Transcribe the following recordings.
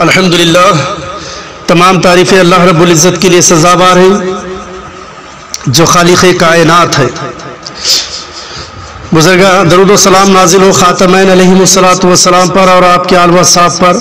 अल्हम्दुलिल्लाह, तमाम तारीफ़ें अल्लाह रब्बुल इज़्ज़त के लिए सजावार हैं, जो खालिक कायनात है। बुजुर्गा, दरुद सलाम नाजिल हो ख़ातमैन वसलाम पर और आपके आलवा साहब पर।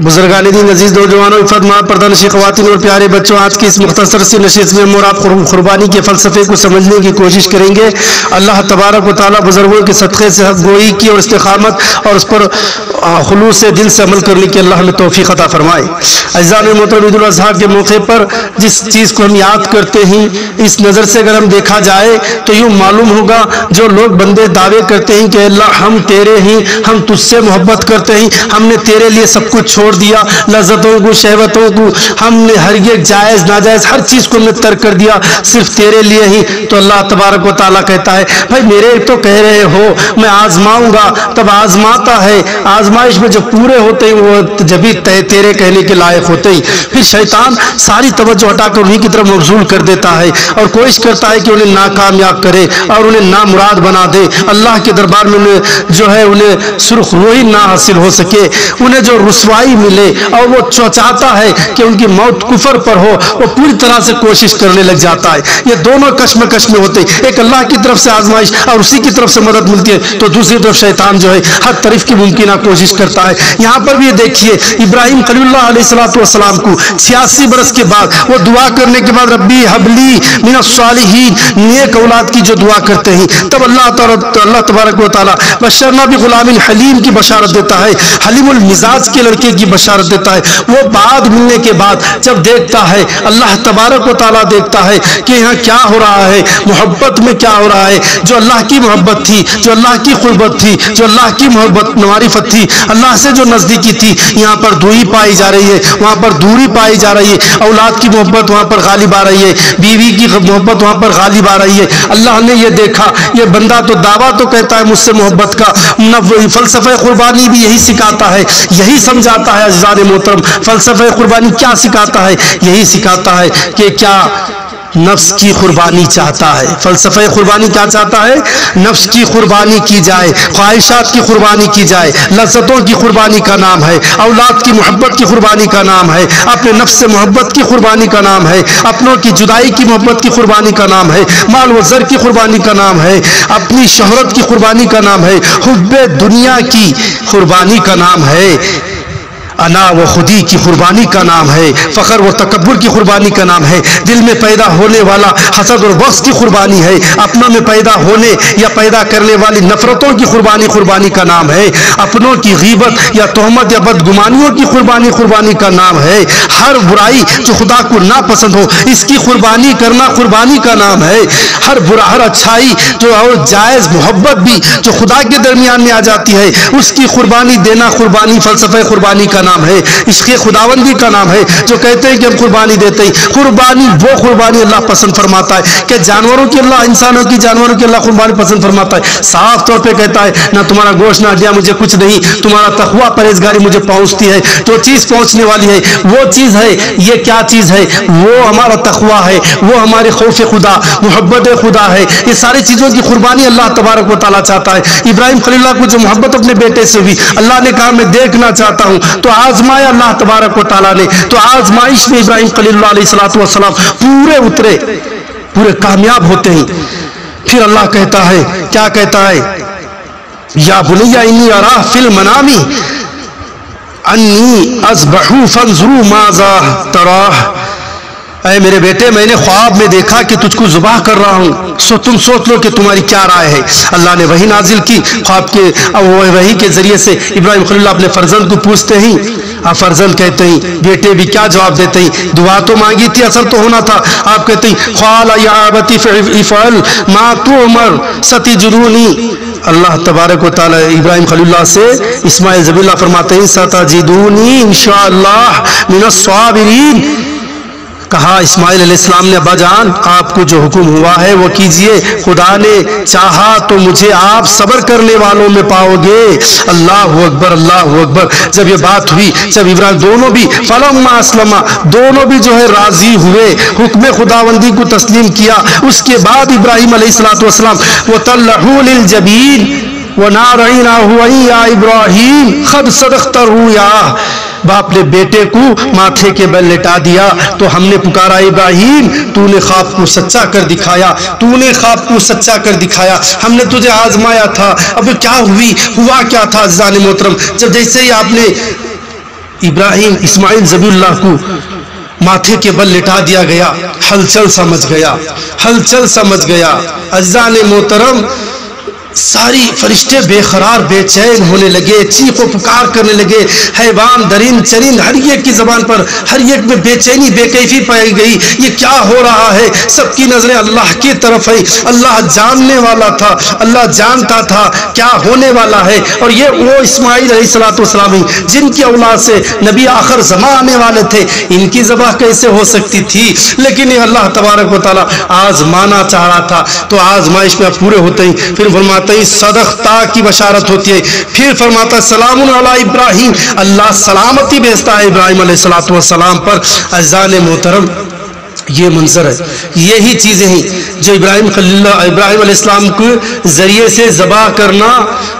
बुजुर्गान दिन अज़ीज़, नौजवानों फरमा पर्दानशी खवातिन और प्यारे बच्चों, आज की इस मुख्तर सी नशीत में मोर आप कुर्बानी के फ़लसफ़े को समझने की कोशिश करेंगे। अल्लाह तबारक ताली बुज़ुर्गों के सदक़े से गोई की और इस्तकामत और उस पर खलूस से दिल से अमल करने की अल्लाह में तोफ़ी अता फ़रमाए। अजान मोहतरम अजहा के मौके पर जिस चीज़ को हम याद करते हैं, इस नज़र से अगर हम देखा जाए तो यूँ मालूम होगा, जो लोग बंदे दावे करते हैं कि अल्लाह, हम तेरे हैं, हम तुझसे मोहब्बत करते हैं, हमने तेरे लिए सब कुछ छोड़ छोड़ दिया, लज्जतों को, शहवतों को। हमने हर एक जायज़, नाजायज़, हर चीज़ को हमने तर्क कर दिया, सिर्फ़ तेरे लिए ही। तो अल्लाह तबारक व ताली कहता है, भाई, मेरे तो कह रहे हो, मैं आजमाऊँगा। तब आजमाता है। आजमाइश में जब पूरे होते हैं, वो जब भी तेरे कहने के लायक होते ही। फिर शैतान सारी तवज्जो हटाकर उन्हीं की तरफ़ मबजूल कर देता है और कोशिश करता है कि उन्हें नाकामयाब करे और उन्हें नामुराद बना दे। अल्लाह के दरबार में उन्हें जो है, उन्हें सुरख रोही ना हासिल हो सके। उन्हें जो रसवाई मिले। और वो चाहता है कि उनकी मौत कुफर पर हो, वो पूरी तरह से कोशिश करने लग जाता है। ये दोनों कश्मकश में होते एक अल्लाह की तरफ़ से आजमाइश और उसी की तरफ़ से मदद मिलती है। तो दूसरी तरफ़ शैतान जो है, हर तरफ़ की मुमकिन कोशिश करता है। यहाँ पर भी देखिए, इब्राहिम खलील्लाम को छियासी बरस के बाद वो दुआ करने के बाद रब्बी हबली मिनसालिहीन नेक औलाद की जो दुआ करते हैं, तब अल्लाह अल्लाह तबारक वाली बशरना भी गुलामिन हलीम की बशारत देता है। हलीमुल मिजाज के लड़के की बशारत देता है। वो बाद मिलने के बाद जब देखता है, अल्लाह तबारक व ताला देखता है कि यहाँ क्या हो रहा है, मोहब्बत में क्या हो रहा है। जो अल्लाह की मोहब्बत थी, जो अल्लाह की कुर्बत थी, जो अल्लाह की मोहब्बत मारिफत थी, अल्लाह से जो नज़दीकी थी, यहाँ पर दूरी पाई जा रही है, वहाँ पर दूरी पाई जा रही है। औलाद की मोहब्बत वहाँ पर गालिब आ रही है, बीवी की मोहब्बत वहाँ पर गालिब आ रही है। अल्लाह ने यह देखा, ये बंदा तो दावा तो कहता है मुझसे मोहब्बत का, न फलसफे कुर्बानी भी यही सिखाता है, यही समझाता है अजाद मोहतरम फलसफे कुर्बानी क्या सिखाता है यही सिखाता है कि क्या नफ्स की कुर्बानी चाहता है फलसफे कुर्बानी क्या चाहता है नफ्स की कुर्बानी की जाए ख्वाहिशात की कुर्बानी की जाए लज्जतों की कुर्बानी का नाम है औलाद की मोहब्बत की कुर्बानी का नाम है अपने नफ्स से मोहब्बत की कुर्बानी का नाम है अपनों की जुदाई की मोहब्बत की कुर्बानी का नाम है माल वजर की कुर्बानी का नाम है अपनी शहरत की कुर्बानी का नाम है हुब दुनिया की कुर्बानी का नाम है अना व खुदी की कुर्बानी का नाम है, फ़ख्र व तकबर की कुर्बानी का नाम है। दिल में पैदा होने वाला हसद और बख्श की कुर्बानी है, अपनों में पैदा होने या पैदा करने वाली नफरतों की कुर्बानी कुर्बानी का नाम है। अपनों की गीबत या तहमत या बदगुमानियों की कुर्बानी कुर्बानी का नाम है। हर बुराई जो खुदा को नापसंद हो, इसकी कुर्बानी करना कुर्बानी का नाम है। हर बुरा, हर अच्छाई जो और जायज़ मोहब्बत भी जो खुदा के दरमियान में आ जाती है, उसकी कुर्बानी देना कुर्बानी, फलसफे कुर्बानी का नाम है। इसके खुदावंदी का नाम है, जो कहते हैं कि हम कुर्बानी देते हैं। कुर्बानी, वो कुर्बानी अल्लाह पसंद फरमाता है कि जानवरों की अल्लाह, इंसानों की जानवरों की अल्लाह कुर्बानी पसंद फरमाता है। साफ़ तौर पे कहता है, ना तुम्हारा गोश्त, ना हड्डियाँ, मुझे कुछ नहीं। तुम्हारा तखवा, परहेजगारी मुझे पहुँचती है। जो चीज़ पहुँचने वाली है, वो चीज़ है। ये क्या चीज़ है? वो हमारा तखवा है। वो हमारे खौफ खुदा मोहब्बत खुदा है। ये सारी चीज़ों की कुर्बानी अल्लाह तबारक व ताली चाहता है। इब्राहिम खलील्ला को जो मोहब्बत अपने बेटे से हुई, अल्लाह ने कहा, मैं देखना चाहता हूँ। तो आजमाया अल्लाह तबारक व ताला ने। तो आजमाइश में इब्राहिम खलीसलाम पूरे उतरे, पूरे कामयाब होते हैं। फिर अल्लाह कहता है, क्या कहता है? या बुलैया इन्नी अरा फिल मनामी, अन्नी अजबहू फंजरू माजा तराह। अरे मेरे बेटे, मैंने ख्वाब में देखा कि तुझको जुबाह कर रहा हूँ। सो तुम सोच लो कि तुम्हारी क्या राय है। अल्लाह ने वही नाजिल की। ख्वाब के वही के ज़रिए से इब्राहिम खलील्ला अपने फर्जंद को पूछते ही। आप फर्जंद कहते हैं, बेटे भी क्या जवाब देते हैं? दुआ तो मांगी थी, असर तो होना था। आप कहते हैं, ख्वाल मा तो उमर सती जुरूनी अल्लाह तबारक वाली इब्राहिम खलील्ला से इस्माइल जबील्ला फरमाते हैं सता जिदूनी इन मिनस्वाबिरीन कहा, इस्माइल इस्लाम ने अब्बाजान आपको जो हुक्म हुआ है, वो कीजिए। खुदा ने चाहा तो मुझे आप सब्र करने वालों में पाओगे। अल्लाह अकबर अल्लाह अकबर। जब ये बात हुई, जब इब्राहिम दोनों भी फलमा असलमा, दोनों भी जो है राज़ी हुए, हुक्म खुदाबंदी को तस्लीम किया, उसके बाद इब्राहिम सलाम वो तल्लजबीन व नारईना हुआ इब्राहिम खद सदख्तर हुआ बाप ने बेटे को माथे के बल लेटा दिया तो हमने पुकारा, इब्राहिम, तूने ख्वाब को सच्चा कर दिखाया, तूने ख्वाब को सच्चा कर दिखाया, हमने तुझे आजमाया था, अब क्या हुई, हुआ क्या था जान मोहतरम? जब जैसे ही आपने इब्राहिम, इस्माइल जबील्ला को माथे के बल लिटा दिया गया, हलचल समझ गया, हलचल समझ गया, अजान मोहतरम सारी फरिश्ते बेखरार बेचैन होने लगे, चीखो पुकार करने लगे, हैवान दरिंद चरिंद हर एक की जबान पर, हर एक में बेचैनी, बेकैफी पाई गई। ये क्या हो रहा है? सबकी नज़रें अल्लाह की तरफ़ है। अल्लाह जानने वाला था, अल्लाह जानता था क्या होने वाला है। और ये वो इस्माइल सलाम जिनकी औलाद से नबी आखिर जमा आने वाले थे। इनकी जबा कैसे हो सकती थी? लेकिन ये अल्लाह तबारक वाली आज माना चाह रहा था। तो आजमाइश में पूरे होते ही। फिर फरमा फरमाते है, सदकता की बशारत होती है। फिर फरमाता सलाम इब्राहिम। अल्लाह सलामती भेजता है इब्राहिम सलाम पर। अजान मोहतरम ये मंजर है। यही चीज़ें हैं जो इब्राहिम इब्राहिम इस्लाम के ज़रिए से ज़बा करना,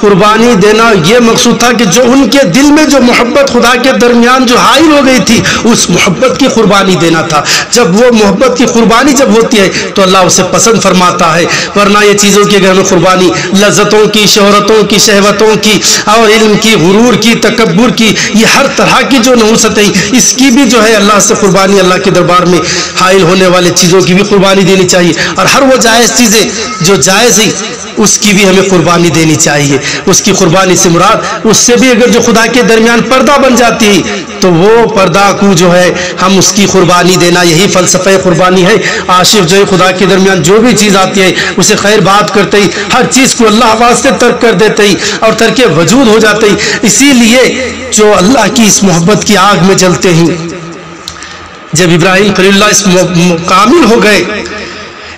कुर्बानी देना, ये मकसूद था कि जो उनके दिल में जो मोहब्बत खुदा के दरमियान जो हाइल हो गई थी, उस मोहब्बत की कुर्बानी देना था। जब वो मोहब्बत की कुर्बानी जब होती है तो अल्लाह उसे पसंद फरमाता है। वरना ये चीज़ों की में कुर्बानी, लज्जतों की, शहरतों की, शहवतों की और इल्म की, गुरूर की तकबर की, ये हर तरह की जो नहुसत इसकी भी जो है अल्लाह से कुर्बानी अल्लाह के दरबार में हाइल होने वाले चीज़ों की भी कुर्बानी देनी चाहिए। और हर वो जायज़ चीज़ें जो जायज़ ही, उसकी भी हमें कुर्बानी देनी चाहिए। उसकी कुर्बानी से मुराद, उससे भी अगर जो खुदा के दरमियान पर्दा बन जाती है तो वो पर्दा को जो है, हम उसकी कुर्बानी देना, यही फलसफे कुर्बानी है। आशिफ जो है, खुदा के दरमियान जो भी चीज़ आती है, उसे खैर बात करते ही, हर चीज़ को अल्लाह वास्ते तर्क कर देते ही, और तर्क वजूद हो जाते ही। इसीलिए जो अल्लाह की इस मोहब्बत की आग में जलते हैं जब इब्राहिम खलील्ला इस कामिल हो गए,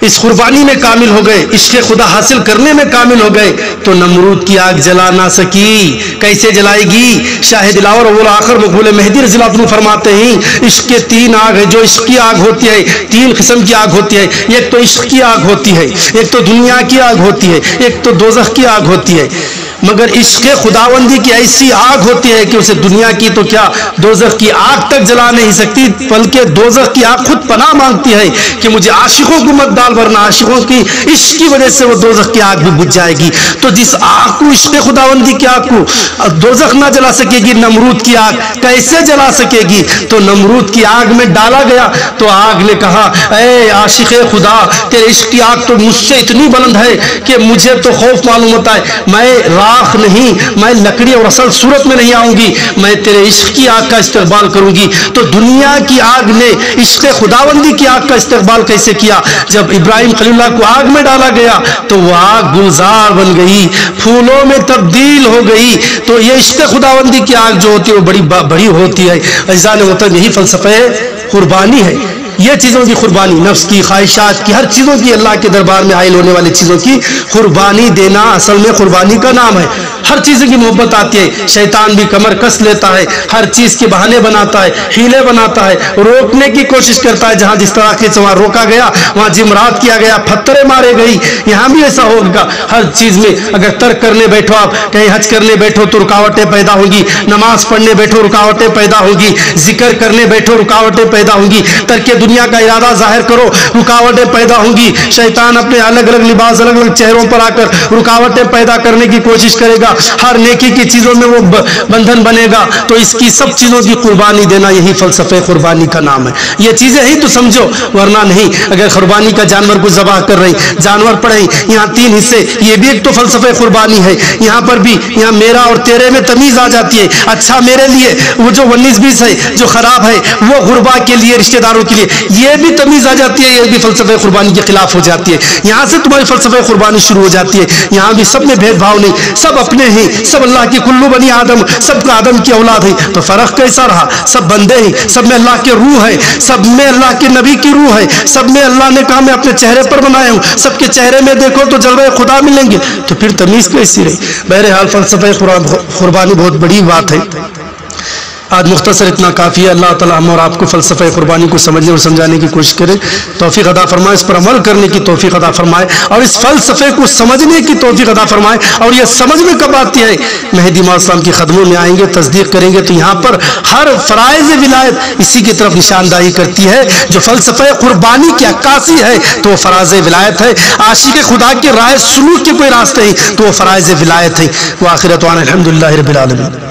इस कुर्बानी में कामिल हो गए, इश्क खुदा हासिल करने में कामिल हो गए तो नमरूद की आग जला ना सकी। कैसे जलाएगी? शाहिद दिलावर और आखिर मकबूल मेहदी रजिला फरमाते हैं, इश्क तीन आग है, जो इश्क की आग होती है, तीन किस्म की आग होती है। एक तो इश्क की आग होती है, एक तो दुनिया की आग होती है, एक तो दोजख की आग होती है। मगर इश्क खुदावंदी की ऐसी आग होती है कि उसे दुनिया की तो क्या दोजख की आग तक जला नहीं सकती, बल्कि दोजख की आग खुद पना मांगती है कि मुझे आशिकों को मत डाल, वरना आशिकों की इश्क की वजह से वो दोजख की आग भी बुझ जाएगी। तो जिस आग को, इश्क खुदावंदी की आग को दोजख ना जला सकेगी, नमरूद की आग कैसे जला सकेगी? तो नमरूद की आग में डाला गया तो आग ने कहा ए आशिक खुदा, तेरे इश्क की आग तो मुझसे इतनी बुलंद है कि मुझे तो खौफ मालूम होता है। मैं राख नहीं, मैं लकड़ी और असल सूरत में नहीं आऊँगी, मैं तेरे इश्क की आग का इस्तेमाल करूँगी। तो दुनिया की आग ने इश्क खुदाबंदी की आग का इस्तेमाल कैसे किया? जब इब्राहिम खलील्ला को आग में डाला गया तो वह आग गुलजार बन गई, फूलों में तब्दील हो गई। तो ये इश्क खुदाबंदी की आग जो होती है, वो बड़ी बड़ी होती है। ने मतलब यही फलसफे कुर्बानी है। ये चीज़ों की कुर्बानी, नफ्स की, ख्वाहिशात की, हर चीज़ों की अल्लाह के दरबार में हाइल होने वाली चीज़ों की कुर्बानी देना असल में कुर्बानी का नाम है। हर चीज़ की मोहब्बत आती है, शैतान भी कमर कस लेता है, हर चीज़ के बहाने बनाता है, हीले बनाता है, रोकने की कोशिश करता है, जहाँ जिस तरह के वहाँ रोका गया, वहाँ जिमरात किया गया पत्थरे मारे गई, यहाँ भी ऐसा होगा। हर चीज़ में अगर तर्क करने बैठो आप, कहीं हज करने बैठो तो रुकावटें पैदा होंगी, नमाज़ पढ़ने बैठो रुकावटें पैदा होगी, ज़िक्र करने बैठो रुकावटें पैदा होंगी तर्क दुनिया का इरादा ज़ाहिर करो, रुकावटें पैदा होंगी। शैतान अपने अलग अलग लिबास अलग अलग चेहरों पर आकर रुकावटें पैदा करने की कोशिश करेगा। हर नेकी की चीज़ों में वो बंधन बनेगा। तो इसकी सब चीज़ों की कुर्बानी देना यही फलसफे कुर्बानी का नाम है। ये चीज़ें ही तो समझो, वरना नहीं। अगर कुर्बानी का जानवर को जबाह कर रही, जानवर पढ़े यहाँ तीन हिस्से, ये भी एक तो फलसफे कुर्बानी है। यहाँ पर भी, यहाँ मेरा और तेरे में तमीज़ आ जाती है। अच्छा मेरे लिए, वो जो उन्नीस बीस है, जो ख़राब है, वो गुरबा के लिए, रिश्तेदारों के लिए ये भी तमीज़ आ जाती है, ये भी फलसफे कुर्बानी के खिलाफ हो जाती है। यहाँ से तुम्हारी फलसफे कुर्बानी शुरू हो जाती है। यहाँ भी सब में भेदभाव नहीं, सब अपने हैं, सब अल्लाह की कुल्लू बनी आदम, सबका आदम की औलाद है। तो फ़र्क कैसा रहा? सब बंदे हैं, सब में अल्लाह के रूह है, सब में अल्लाह के नबी की रूह है, सब में अल्लाह ने कहा मैं अपने चेहरे पर बनाया हूँ। सबके चेहरे में देखो तो जलवे खुदा मिलेंगे। तो फिर तमीज़ कैसी रही? बहरहाल फलसफे कुर्बानी बहुत बड़ी बात है। आज मुख्तसर इतना काफ़ी है। अल्लाह ताला हम और आपको फ़लसफ़े क़ुरबानी को समझने और समझाने की कोशिश करें। तोफ़ी अदा फरमाए, इस पर अमल करने की तोफ़ी अदा फरमाए और इस फ़लसफ़े को समझने की तोफ़ी अदा फरमाए और यह समझ में कब आती है? मेहदी मासलाम की खदमों में आएँगे, तस्दीक करेंगे तो यहाँ पर हर फ़राइज़ विलायत इसी की तरफ़ निशानदाही करती है। जो फ़लसफ़े क़ुरबानी की अक्कासी है तो वह फ़राज विलायत है। आशिक खुदा के राय, सलूक के कोई रास्ते हैं तो वह फ़राज़ विलायत है। वह आखिरत अलहमदिल्ला रबालमी